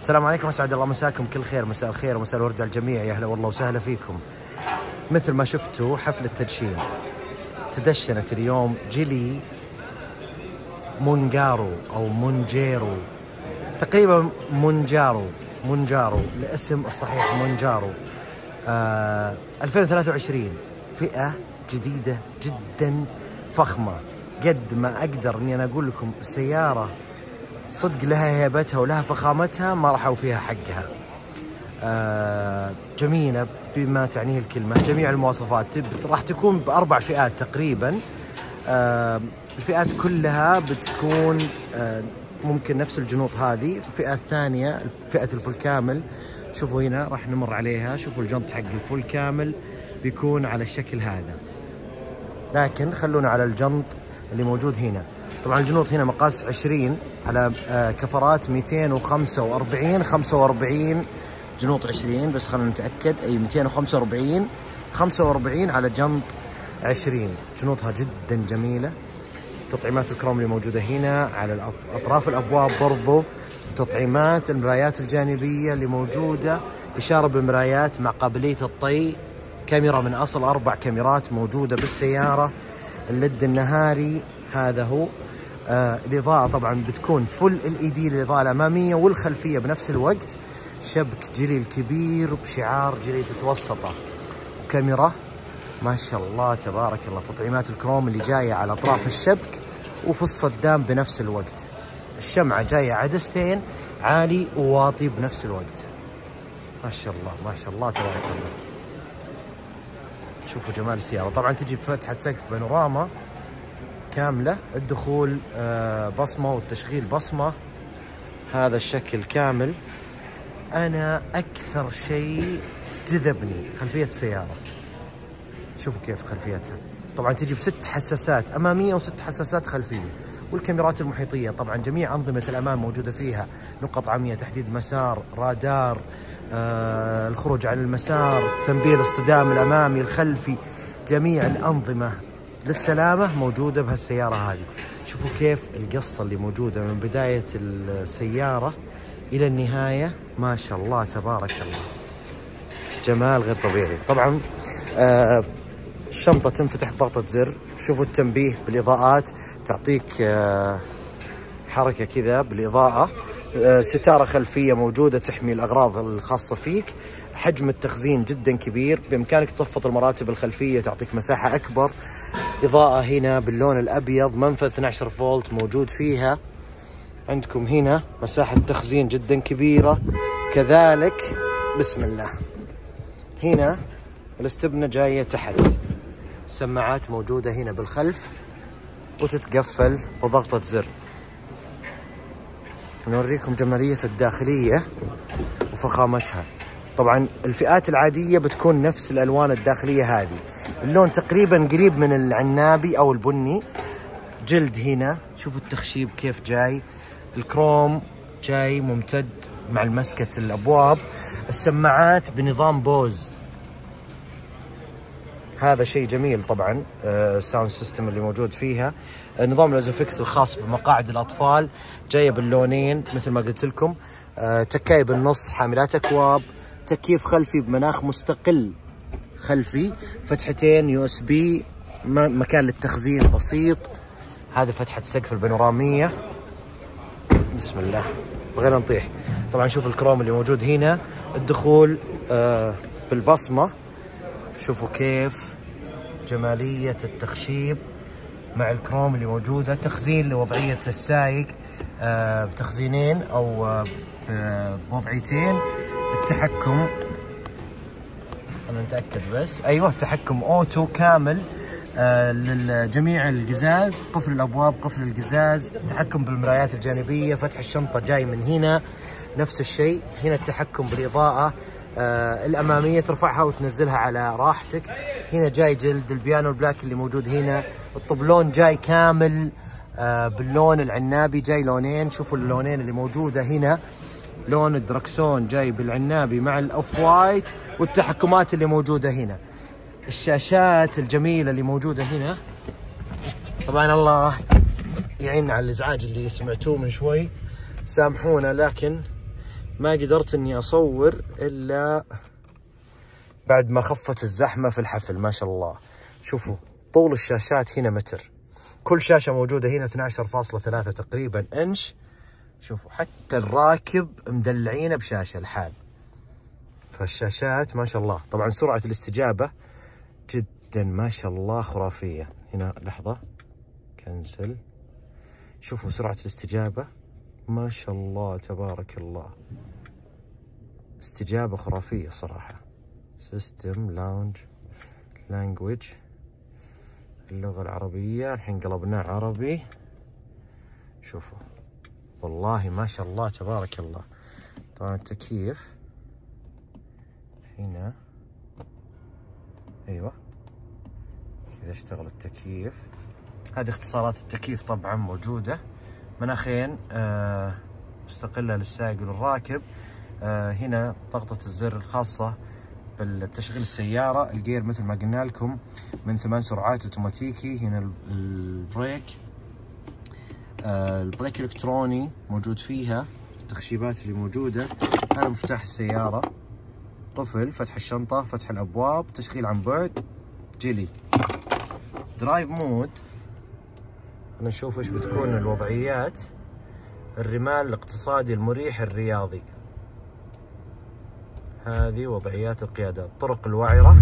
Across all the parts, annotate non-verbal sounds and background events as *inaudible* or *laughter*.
السلام عليكم أسعد الله مساكم كل خير مساء الخير ومساء الورد على الجميع. يا هلا والله وسهلا فيكم. مثل ما شفتوا حفل التدشين. تدشنت اليوم جيلي مونجارو أو مونجيرو. تقريبا مونجارو مونجارو الاسم الصحيح مونجارو. آه 2023 فئة جديدة جدا فخمة. قد ما أقدر إني أنا أقول لكم السيارة صدق لها هيبتها ولها فخامتها ما راح اوفيها حقها. آه جميلة بما تعنيه الكلمة. جميع المواصفات راح تكون بأربع فئات تقريبا. آه الفئات كلها بتكون آه ممكن نفس الجنوط هذه. الفئة الثانية فئة الفل كامل. شوفوا هنا راح نمر عليها. شوفوا الجنط حق الفل كامل بيكون على الشكل هذا. لكن خلونا على الجنط اللي موجود هنا. طبعا الجنوط هنا مقاس 20 على كفرات 245 45 جنوط 20 بس خلينا نتأكد أي 245 45 على جنط 20 جنوطها جدا جميلة. تطعيمات الكروم اللي موجودة هنا على أطراف الأبواب برضو. تطعيمات المرايات الجانبية اللي موجودة. إشارة بالمرايات مع قابلية الطي. كاميرا من أصل أربع كاميرات موجودة بالسيارة. الليد النهاري. هذا هو. آه الإضاءة طبعا بتكون فل ال اي دي للاضاءه الأمامية والخلفية بنفس الوقت. شبك جليل كبير بشعار جليد متوسطة. وكاميرا ما شاء الله تبارك الله تطعيمات الكروم اللي جاية على أطراف الشبك وفي الصدام بنفس الوقت. الشمعة جاية عدستين عالي وواطي بنفس الوقت. ما شاء الله ما شاء الله تبارك الله. شوفوا جمال السيارة. طبعا تجي بفتحة سقف بانوراما. كاملة الدخول بصمة والتشغيل بصمة هذا الشكل كامل. أنا أكثر شيء جذبني خلفية السيارة. شوفوا كيف خلفيتها. طبعا تجي بست حساسات أمامية وست حساسات خلفية. والكاميرات المحيطية طبعا جميع أنظمة الامام موجودة فيها. نقط عمياء تحديد مسار رادار آه الخروج عن المسار تنبيه الاصطدام الأمامي الخلفي جميع الأنظمة للسلامة موجودة بهالسيارة هذه. شوفوا كيف القصة اللي موجودة من بداية السيارة إلى النهاية. ما شاء الله تبارك الله. جمال غير طبيعي. طبعا آه الشنطه تنفتح بضغطة زر. شوفوا التنبيه بالإضاءات. تعطيك آه حركة كذا بالإضاءة. آه ستارة خلفية موجودة تحمي الأغراض الخاصة فيك. حجم التخزين جدا كبير. بإمكانك تصفط المراتب الخلفية تعطيك مساحة أكبر. إضاءة هنا باللون الأبيض منفذ 12 فولت موجود فيها. عندكم هنا مساحة تخزين جدا كبيرة. كذلك بسم الله. هنا الاستبنة جاية تحت. السماعات موجودة هنا بالخلف وتتقفل بضغطة زر. نوريكم جمالية الداخلية وفخامتها. طبعا الفئات العادية بتكون نفس الألوان الداخلية هذه. اللون تقريبا قريب من العنابي أو البني. جلد هنا شوفوا التخشيب كيف جاي. الكروم جاي ممتد مع مسكة الأبواب. السماعات بنظام Bose. هذا شيء جميل طبعا ال sound system اللي موجود فيها. نظام ال ISOFIX الخاص بمقاعد الأطفال. جاية باللونين مثل ما قلت لكم. تكاية بالنص حاملات أكواب. تكييف خلفي بمناخ مستقل. خلفي فتحتين USB مكان للتخزين بسيط. هذه فتحة السقف البانورامية. بسم الله. بغينا نطيح. طبعا شوف الكروم اللي موجود هنا. الدخول آه بالبصمة. شوفوا كيف جمالية التخشيب مع الكروم اللي موجودة. تخزين لوضعية السايق آه بتخزينين أو آه بوضعيتين. التحكم نتاكد بس. أيوه تحكم أوتو كامل آه لجميع القزاز. قفل الأبواب قفل القزاز. تحكم بالمرايات الجانبية. فتح الشنطة جاي من هنا. نفس الشيء. هنا التحكم بالإضاءة آه الأمامية ترفعها وتنزلها على راحتك. هنا جاي جلد البيانو ال black اللي موجود هنا. الطبلون جاي كامل آه باللون العنابي. جاي لونين. شوفوا اللونين اللي موجودة هنا. لون الدركسون جاي بالعنابي مع ال off white والتحكمات اللي موجودة هنا. الشاشات الجميلة اللي موجودة هنا. طبعا الله يعيننا على الإزعاج اللي سمعتوه من شوي. سامحونا لكن ما قدرت إني أصور إلا بعد ما خفت الزحمة في الحفل ما شاء الله. شوفوا طول الشاشات هنا متر. كل شاشة موجودة هنا 12.3 تقريبا إنش. شوفوا حتى الراكب مدلعينه بشاشة الحال فالشاشات ما شاء الله. طبعا سرعة الاستجابة جدا ما شاء الله خرافية. هنا لحظة. cancel. شوفوا سرعة الاستجابة. ما شاء الله تبارك الله. استجابة خرافية صراحة. system language language اللغة العربية. الحين قلبناه عربي. شوفوا. والله ما شاء الله تبارك الله. طبعا التكييف. هنا. أيوه. كذا اشتغل التكييف. هذه اختصارات التكييف طبعا موجودة. مناخين آه مستقلة للسائق والراكب. آه هنا ضغطة الزر الخاصة بالتشغيل السيارة. ال gear مثل ما قلنا لكم من ثمان سرعات أوتوماتيكي. هنا ال brake. ال brake الكتروني موجود فيها التخشيبات اللي موجودة هذا مفتاح السيارة قفل فتح الشنطة فتح الأبواب تشغيل عن بعد جيلي. drive mode. نشوف إيش بتكون الوضعيات. الرمال الاقتصادي المريح الرياضي. هذه وضعيات القيادة طرق الوعرة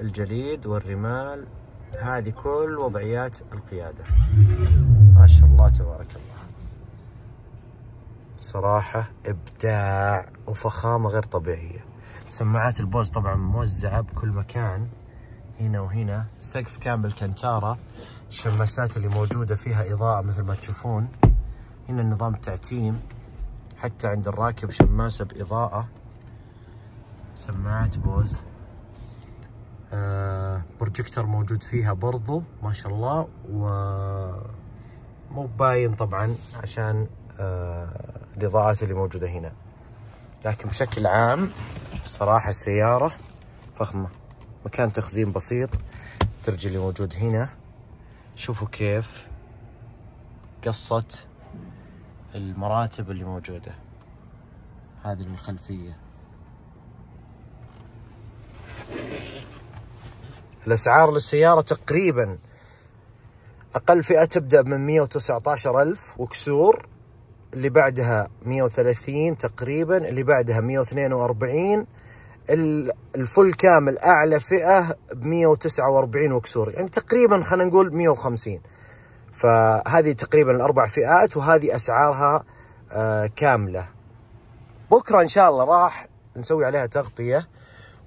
الجليد والرمال. هذه كل وضعيات القيادة. ما شاء الله تبارك الله. صراحة إبداع وفخامة غير طبيعية. سماعات ال Bose طبعا موزعة بكل مكان. هنا وهنا. سقف كامل Alcantara الشماسات اللي موجودة فيها إضاءة مثل ما تشوفون. هنا نظام التعتيم. حتى عند الراكب شماسة بإضاءة. سماعة Bose. آه بروجيكتور موجود فيها برضو ما شاء الله و مو باين طبعا عشان آه الإضاءات اللي موجودة هنا. لكن بشكل عام صراحة السيارة فخمة. مكان تخزين بسيط الدرج اللي موجود هنا. شوفوا كيف قصة المراتب اللي موجودة. هذه الخلفية. الأسعار للسيارة تقريبا أقل فئة تبدأ من 119 ألف وكسور اللي بعدها 130 تقريبا اللي بعدها 142 الفل كامل أعلى فئة ب 149 وكسور. يعني تقريبا خلينا نقول 150 فهذه تقريبا الأربع فئات وهذه أسعارها آه كاملة. بكرة إن شاء الله راح نسوي عليها تغطية.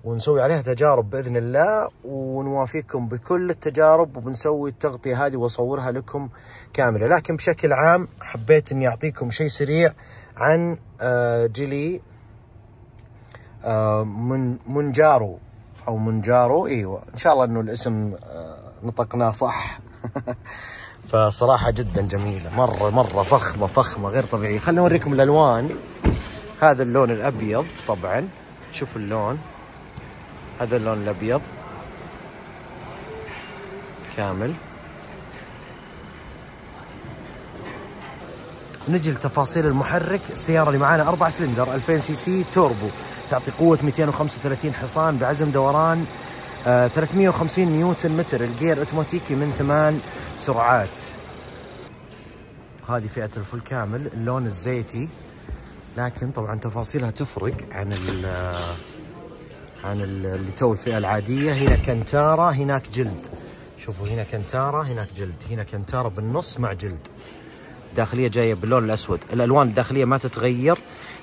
ونسوي عليها تجارب بإذن الله ونوافيكم بكل التجارب وبنسوي التغطية هذه وأصورها لكم كاملة. لكن بشكل عام حبيت إني أعطيكم شيء سريع عن آه جيلي آه من منجارو أو منجارو. إيوه إن شاء الله إنه الاسم آه نطقناه صح. *laughs* فصراحة جدا جميلة. مرة مرة فخمة فخمة غير طبيعية. خليني أوريكم الألوان. هذا اللون الأبيض طبعا. شوف اللون. هذا اللون الأبيض. كامل. نجي لتفاصيل المحرك. السيارة اللي معانا أربع سلندر 2000 cc turbo. تعطي قوة 235 حصان بعزم دوران آه 350 نيوتن متر. ال gear أوتوماتيكي من ثمان سرعات. هذه فئة ال full كامل اللون الزيتي. لكن طبعا تفاصيلها تفرق عن ال عن اللي تو الفئة العادية. هنا Alcantara هناك جلد. شوفوا هنا Alcantara هناك جلد. هنا Alcantara بالنص مع جلد. داخلية جاية باللون الأسود. الألوان الداخلية ما تتغير.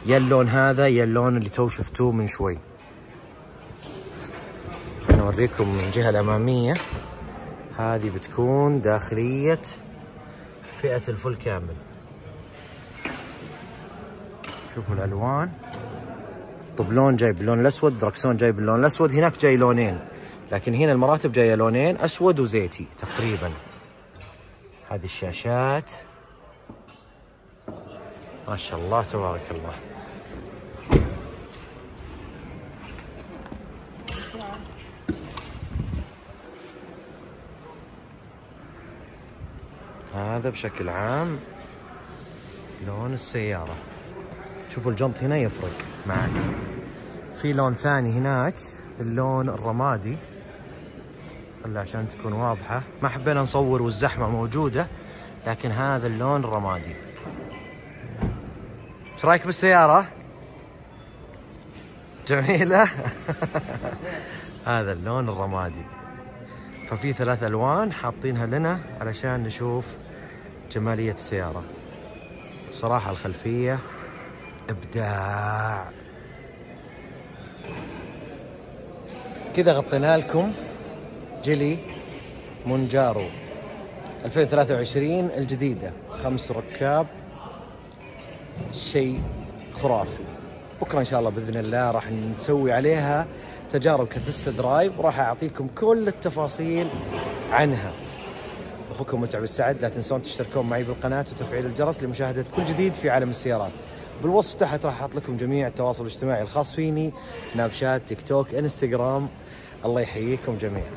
يا اللون هذا يا اللون اللي تو شفتوه من شوي. خليني أوريكم من الجهة الأمامية. هذه بتكون داخلية فئة الفل كامل. شوفوا الألوان. طبلون جاي باللون الأسود دركسون جاي باللون الأسود هناك جاي لونين لكن هنا المراتب جاية لونين أسود وزيتي تقريبا. هذه الشاشات. ما شاء الله تبارك الله. هذا بشكل عام لون السيارة. شوفوا الجنط هنا يفرق. معك. في لون ثاني هناك اللون الرمادي. خلي عشان تكون واضحة. ما حبينا نصور والزحمة موجودة لكن هذا اللون الرمادي. إيش رأيك بالسيارة؟ جميلة. *laughs* هذا اللون الرمادي. ففي ثلاث ألوان حاطينها لنا علشان نشوف جمالية السيارة. صراحة الخلفية ابداع كذا غطينا لكم جيلي مونجارو 2023 الجديدة. خمس ركاب شيء خرافي. بكرة إن شاء الله بإذن الله راح نسوي عليها تجارب ك test drive وراح أعطيكم كل التفاصيل عنها. أخوكم متعب السعد لا تنسون تشتركون معي بالقناة وتفعيل الجرس لمشاهدة كل جديد في عالم السيارات. بالوصف تحت راح أحط لكم جميع التواصل الاجتماعي الخاص فيني سناب شات تيك توك إنستغرام. الله يحييكم جميعا.